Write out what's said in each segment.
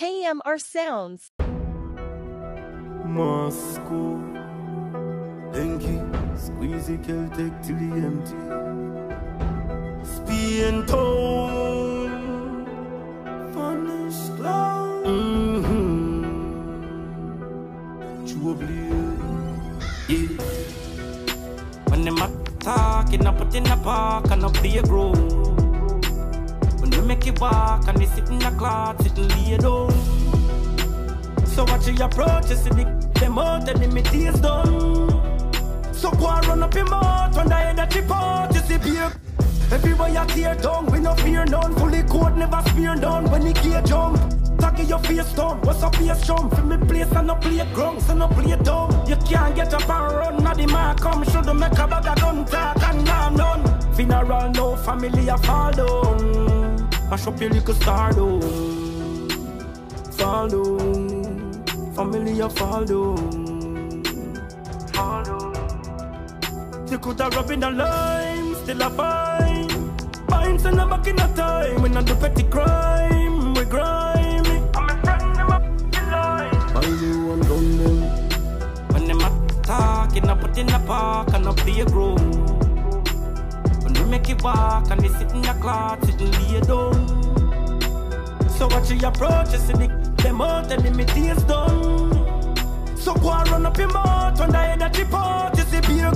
KMR Sounds. Moscow. Enki, squeezy Celtic till the empty. Spain town. Vanish cloud. Mm-hmm. Trouble. Yeah. When them talking, I put in the park and up the grow. Make it walk and they sit in the cloud, sit and lay down. So watch your approach, you see the them out and them days done. So go and run up your mouth when the head that chip out, you see beer. Everywhere you tear down, we no fear none. Fully code, never spear down when the gear jump. Tag your face down, what's up your chum? For me place and no play ground, so no play dumb. You can't get up and run, now the man come, should make a bag of gun talk and now none. Funeral, no family, a fall down. Mash up your little star down. Fall down. Family, a fall down. Fall down. You could have rubbing the lime, still a fine. Binds and I'm back in a time when I do petty crime, we grime. I'm a friend, I'm a line. I knew one gun them. When them a talking, I put in the park and up the grow. When we make it walk and they sit in the cloud, sit and lay down. So watch your approach, you see the, them out and the days done. So go and run up your mouth when the head that chip out, you see beer.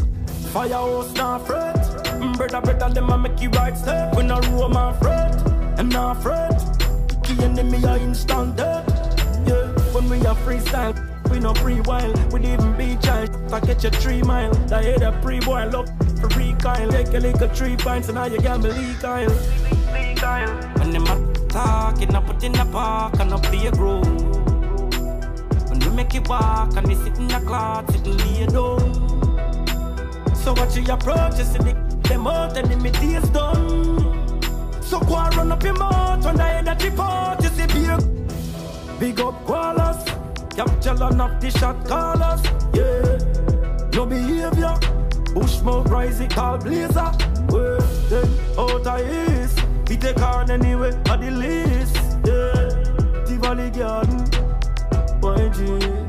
Firehouse not fret. Mm, Brother, brother, them a make you right step. When I roll my fret, and not fret. The enemy are instant death. Yeah, when we are freestyle, we no pre-wild. We even be child. I get you three mile. The head a pre-boil up for recoil. Take a little three pints and now you got me legal. When them a talking, I put in the park and up the grow. When we make it walk and they sit in the cloud, sitting lay down. So watch your approach, you see the, them out and the days done. So go run up your mouth when the chip out, you see beer. Big up Koalas, capture on up the shot callers, yeah. No behavior, Bushmouth rising call blazer. Well, on anyway, at the least, yeah. Valley Garden, YG.